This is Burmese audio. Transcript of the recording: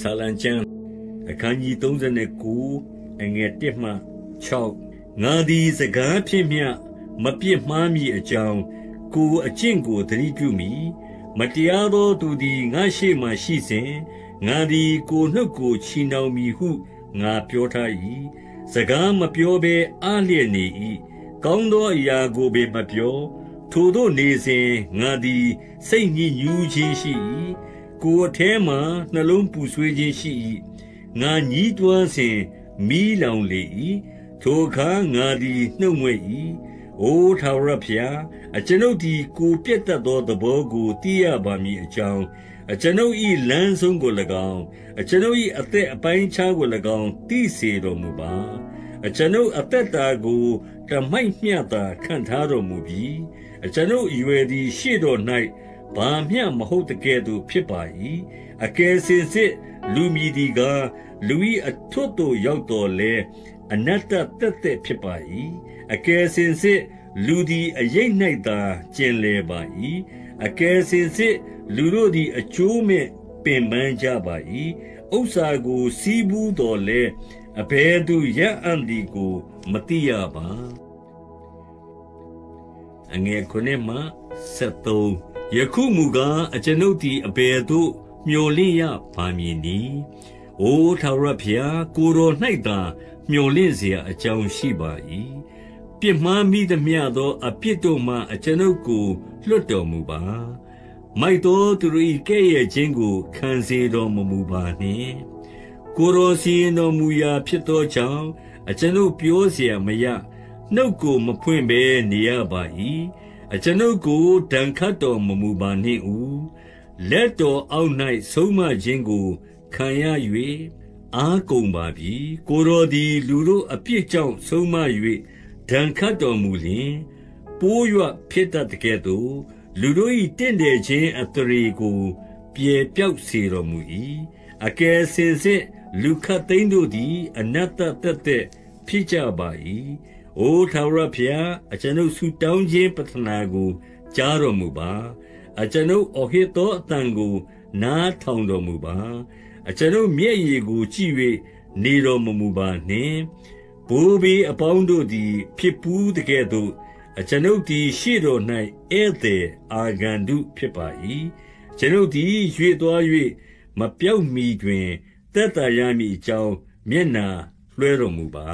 ဆာလံကျမ်းအခန်းကြီး39အငယ်1မှ6ငါသည်စကားဖြင့်မျှမပြစ်မှားမည်အကြောင်းကိုအကျင့်ကိုသတိပြုမိမတရားသောသူသည်ငါရှိမှရှိစဉ်ငါသည်ကိုနှုတ်ကိုချီနှောင်မည်ဟုငါပြောထား၏စကားမပြောဘဲအားလျက်နေ၏ကောင်းသောအရာကိုပင်မပြော ထိုတို့နေစဉ်ငါသည် စိတ်ညစ်ညူးခြင်းရှိ၏ ကိုယ်အထဲမှနှလုံးပူဆွေးခြင်းရှိ၏ငါညည်းတွားစဉ်မီးလောင်လေ၏ထိုအခါငါသည်နှုတ်မြွက်၏အိုထာဝရဘုရားအကျွန်ုပ်သည်ကိုပြတ်တတ်သောသဘောကိုသိရပါမည်အကြောင်းအကျွန်ုပ်၏လမ်းဆုံးကို၎င်းအကျွန်ုပ်၏အသက်အပိုင်းခြားကို၎င်းသိစေတော်မူပါအကျွန်ုပ်အသက်တာကိုတမိုက်မျှတာခံထားတော်မူပြီးအကျွန်ုပ်အရွယ်သည်ရှေ့တော်၌ ဘာမျှမဟုတ်တကယ်သို့ဖြစ်ပါ၏အကယ်စင်စစ်လူမြည်ဒီကလူ၏အထွတ်သို့ရောက်တော်လဲအနတ္တတက်တက်ဖြစ်ပါ၏အကယ်စင်စစ်လူသည်အရိပ်၌သာကျင်လေပါ၏အကယ်စင်စစ်လူတို့သည်အချိုးမဲ့ပင်ပန်းကြပါ၏ဥစ္စာကို စီးပူးတော်လဲအဘယ်သူရအံ့ဒီကို မတိရပါအငယ်ခုနှစ်မှ73 ယခုမူကားအကျွန်ုပ်သည်အဘယ်သို့မျော်လင့်ရပါမည်နည်း။အိုထာဝရဘုရားကိုယ်တော်၌သာမျှော်လင့်เสียအကြောင်းရှိပါ၏။ပြစ်မှားမိသမျှသောအပြစ်တို့မှအကျွန်ုပ်ကိုလွတ်တော်မူပါ။မိုက်သောသူတို့၏ကဲ့ရဲ့ခြင်းကိုခံစေတော်မမူပါနှင့်။ကိုယ်တော်စီရင်တော်မူရာဖြစ်သောကြောင့်အကျွန်ုပ်ပြောเสียမရနှုတ်ကိုမဖွင့်ဘဲနေရပါ၏။ အကျွန်ုပ်ကိုဒဏ်ခတ်တော်မမူပါနှင့်ဦး။လက်တော်အောက်၌ဆုံးမခြင်းကိုခံရ၍အားကုန်ပါပြီ။ကိုယ်တော်သည်လူတို့အပြစ်ကြောင့်ဆုံးမ၍ဒဏ်ခတ်တော်မူလျှင်၊ပိုးရွဖြစ်တတ်သကဲ့သို့၊လူတို့၏တင့်တယ်ခြင်းအသရေကိုပြယ်ပျောက်စေတော်မူ၏။အကယ်စင်စစ်လူခပ်သိမ်းတို့သည် အနတ္တသက်သက်ဖြစ်ကြပါ၏။ အိုထာဝရဘုရား၊အကျွန်ုပ်ဆုတောင်းခြင်းပဌနာကို ကြားတော်မူပါ။အကျွန်ုပ်အော်ဟစ်သောအသံကို နားထောင်တော်မူပါ။အကျွန်ုပ်မျက်ရည်ကိုကြည့်၍နေတော်မမူပါနှင့်။ဘိုးဘေးအပေါင်းတို့သည် ဖြစ်ဘူးသကဲ့သို့၊အကျွန်ုပ်သည်ရှေ့တော်၌ဧည့်သည်အာဂန္တုဖြစ်ပါ၏။အကျွန်ုပ်သည်ရွေ့သွား၍မပျောက်မှီတွင်သက်သာရမည်အကြောင်းမျက်နှာလွှဲတော်မူပါ